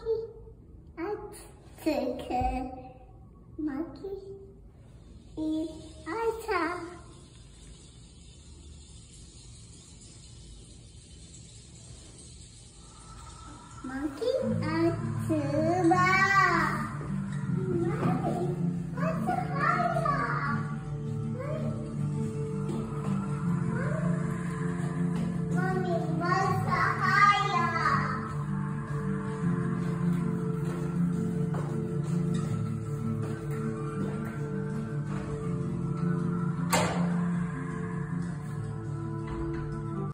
monkey. I took a monkey. I took monkey. I took.